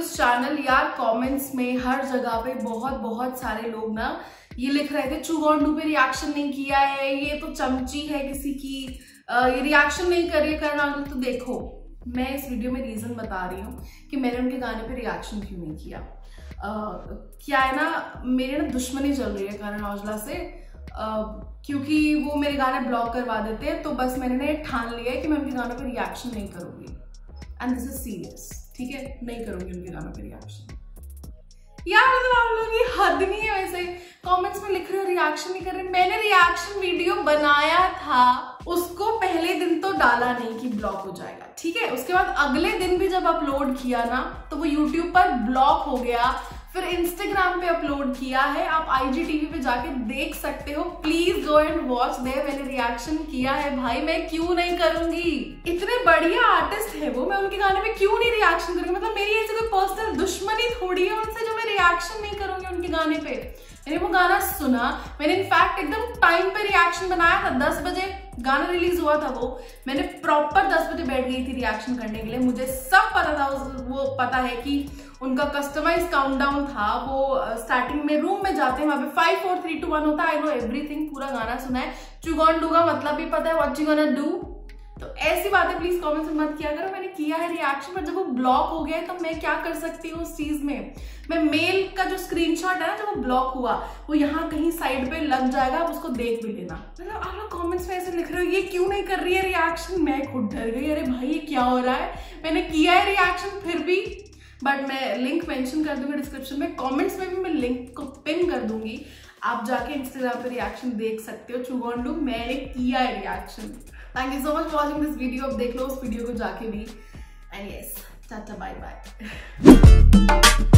Channel यार comments में हर जगह पे बहुत बहुत सारे लोग ना ये लिख रहे थे चुगोंडू पे रिएक्शन नहीं किया है ये तो चमची है किसी की। ये रिएक्शन नहीं कर रही है करना तो देखो मैं इस वीडियो में रीजन बता रही हूँ कि मैंने उनके गाने पे रिएक्शन क्यों नहीं किया। आ, क्या है ना मेरे ना दुश्मनी चल रही है करण औजला से। आ, क्योंकि वो मेरे गाने ब्लॉक करवा देते हैं तो बस मैंने ठान लिया है कि मैं उनके गानों पर रिएक्शन नहीं करूँगी। एंड दिस इज़ सीरियस ठीक है? नहीं करूँगी उनके गानों पे रिएक्शन यार मतलब आप लोगों की हद नहीं है वैसे। कमेंट्स में लिख रहे हो रिएक्शन नहीं कर रहे। मैंने रिएक्शन वीडियो बनाया था, उसको पहले दिन तो डाला नहीं कि ब्लॉक हो जाएगा। ठीक है? उसके बाद अगले दिन भी जब अपलोड किया ना तो वो यूट्यूब पर ब्लॉक हो गया। फिर इंस्टाग्राम पे अपलोड किया है। आप आईजीटीवी पे जाके देख सकते हो। प्लीज़ गो एंड वॉच दे मैंने रिएक्शन किया है। भाई, मैं क्यों नहीं करूँगी? इतने बढ़िया आर्टिस्ट है वो। मैं उनके गाने में क्यों नहीं रिएक्शन करूँगी? मतलब मेरी ऐसी कोई पर्सनल दुश्मनी थोड़ी है उनसे जो मैं रिएक्शन नहीं करूँगी उनके गाने पे। मैंने वो गाना सुना। मैंने इनफैक्ट एकदम टाइम पे रिएक्शन बनाया था। दस बजे गाना रिलीज़ हुआ था वो, मैंने प्रॉपर दस बजे बैठ गई थी रिएक्शन करने के लिए। मुझे सब पता था वो पता है कि उनका कस्टमाइज काउंटडाउन था। वो स्टार्टिंग में रूम में जाते हैं, वहाँ पे five four three two one होता है। आई नो एवरीथिंग पूरा गाना सुना है। चुगॉन डूगा मतलब भी पता है वॉट यू गोना डू तो ऐसी बातें प्लीज़ कमेंट में मत किया करो, मैंने किया है रिएक्शन पर जब वो ब्लॉक हो गया है तो मैं क्या कर सकती हूँ उस चीज़ में? मैं मेल का जो स्क्रीनशॉट है ना, जब वो ब्लॉक हुआ, वो यहाँ कहीं साइड पे लग जाएगा, आप उसको देख भी लेना। मतलब आप लोग कमेंट्स में ऐसे लिख रहे हो, ये क्यों नहीं कर रही है रिएक्शन मैं खुद डर गई, अरे भाई, ये क्या हो रहा है? मैंने किया है रिएक्शन फिर भी बट मैं लिंक मेंशन कर दूँगी डिस्क्रिप्शन में कमेंट्स में भी मैं लिंक को पिन कर दूँगी। आप जाके इंस्टाग्राम पे रिएक्शन देख सकते हो, चुगोंडू, मैंने किया है reaction thank you so much watching this video अब देख लो उस वीडियो को जाके भी. And yes tata bye bye